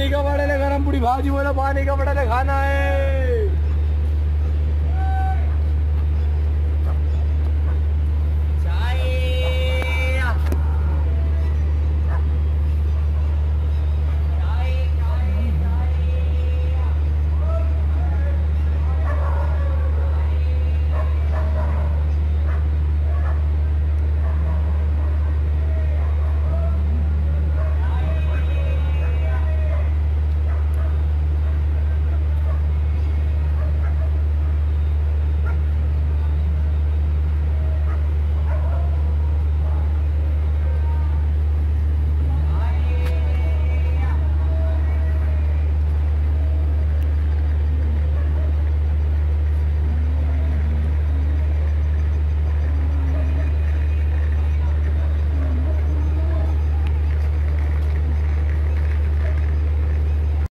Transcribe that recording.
पानी का बड़े ले गरम पूरी भाजी बोलो पानी का बड़े खाना है।